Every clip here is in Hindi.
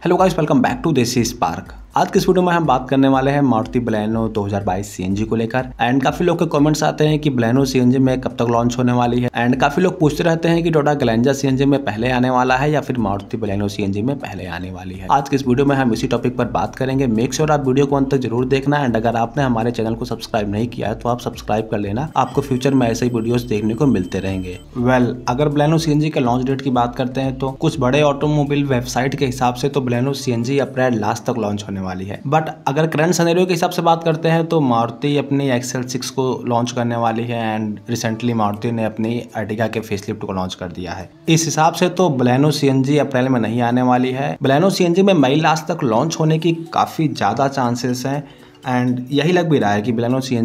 Hello guys, welcome back to This is Park. आज के इस वीडियो में हम बात करने वाले हैं मारुति बलैनो 2022 सीएनजी को लेकर। एंड काफ़ी लोग के कमेंट्स आते हैं कि बलैनो सीएनजी में कब तक लॉन्च होने वाली है। एंड काफ़ी लोग पूछते रहते हैं कि टोटा गलेंजा सीएनजी में पहले आने वाला है या फिर मारुति बलैनो सीएनजी में पहले आने वाली है। आज के इस वीडियो में हम इसी टॉपिक पर बात करेंगे। मेक श्योर आप वीडियो को अंत तक ज़रूर देखना। एंड अगर आपने हमारे चैनल को सब्सक्राइब नहीं किया है तो आप सब्सक्राइब कर लेना। आपको फ्यूचर में ऐसे ही देखने को मिलते रहेंगे। वेल अगर बलैनो सीएनजी के लॉन्च डेट की बात करते हैं तो कुछ बड़े ऑटोमोबाइल वेबसाइट के हिसाब से तो बलैनो सीएनजी अप्रैल लास्ट तक लॉन्च होने वाली है। बट अगर करंट सनेरियो के हिसाब से बात करते हैं तो मारुति अपनी एक्सेल सिक्स को लॉन्च करने वाली है एंड रिसेंटली मारुति ने अपनी अर्टिगा के फेसलिफ्ट को लॉन्च कर दिया है। इस हिसाब से तो बलैनो सीएनजी अप्रैल में नहीं आने वाली है। बलैनो सीएनजी में मई लास्ट तक लॉन्च होने की काफ़ी ज़्यादा चांसेस हैं। एंड यही लग भी रहा है कि बिलानो सी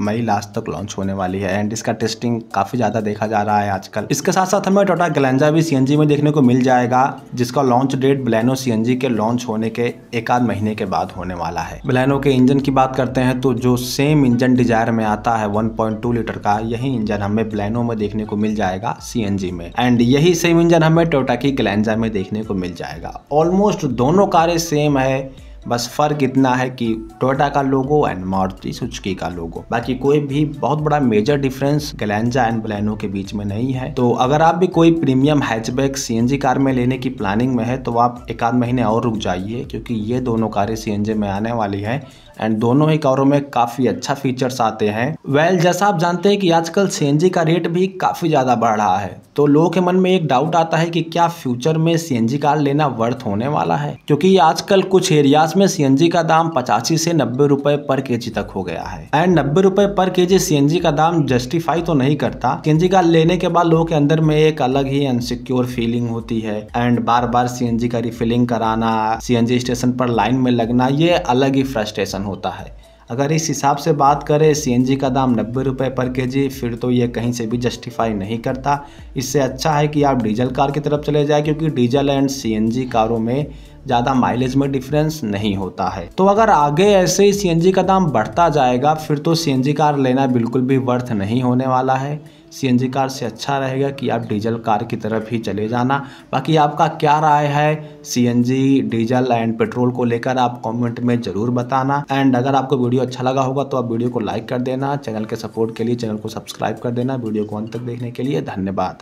मई लास्ट तक लॉन्च होने वाली है। एंड इसका टेस्टिंग काफ़ी ज़्यादा देखा जा रहा है आजकल। इसके साथ साथ हमें टोटा गलेंजा भी सीएनजी में देखने को मिल जाएगा, जिसका लॉन्च डेट बिलानो सी के लॉन्च होने के एक आध महीने के बाद होने वाला है। बिलानो के इंजन की बात करते हैं तो जो सेम इंजन डिज़ायर में आता है 1.2 लीटर का, यही इंजन हमें ब्लैनो में देखने को मिल जाएगा सीएनजी में। एंड यही सेम इंजन हमें टोटा की गलेंजा में देखने को मिल जाएगा। ऑलमोस्ट दोनों कारें सेम है। बस फ़र्क इतना है कि टोयोटा का लोगो एंड मारुति सुचकी का लोगो। बाकी कोई भी बहुत बड़ा major difference Glanza and Baleno के बीच में नहीं है। तो अगर आप भी कोई प्रीमियम हैचबैक सीएनजी कार में लेने की प्लानिंग में है तो आप एक आध महीने और रुक जाइए, क्योंकि ये दोनों कारें सीएनजी में आने वाली है। एंड दोनों ही कारों में काफ़ी अच्छा फीचर्स आते हैं। वेल well, जैसा आप जानते हैं कि आजकल सीएनजी का रेट भी काफ़ी ज़्यादा बढ़ रहा है तो लोगों के मन में एक डाउट आता है कि क्या फ्यूचर में सीएनजी कार लेना वर्थ होने वाला है? क्योंकि आजकल कुछ एरियाज़ में सीएनजी का दाम पचासी से नब्बे रुपए पर केजी तक हो गया है। एंड नब्बे रुपए पर केजी जी का दाम जस्टिफाई तो नहीं करता। सीएनजी कार लेने के बाद लोगों के अंदर में एक अलग ही अनसिक्योर फीलिंग होती है। एंड बार बार सीएनजी का रिफिलिंग कराना सीएनजी स्टेशन पर लाइन में लगना ये अलग ही फ्रस्ट्रेशन होता है। अगर इस हिसाब से बात करें सीएनजी का दाम नब्बे रुपये पर केजी फिर तो ये कहीं से भी जस्टिफाई नहीं करता। इससे अच्छा है कि आप डीजल कार की तरफ़ चले जाए, क्योंकि डीजल एंड सीएनजी कारों में ज़्यादा माइलेज में डिफरेंस नहीं होता है। तो अगर आगे ऐसे ही सीएनजी का दाम बढ़ता जाएगा, फिर तो सीएनजी कार लेना बिल्कुल भी वर्थ नहीं होने वाला है। सीएनजी कार से अच्छा रहेगा कि आप डीजल कार की तरफ़ ही चले जाना। बाकी आपका क्या राय है? सीएनजी डीजल एंड पेट्रोल को लेकर आप कमेंट में ज़रूर बताना। एंड अगर आपको वीडियो अच्छा लगा होगा तो आप वीडियो को लाइक कर देना। चैनल के सपोर्ट के लिए चैनल को सब्सक्राइब कर देना। वीडियो को अंत तक देखने के लिए धन्यवाद।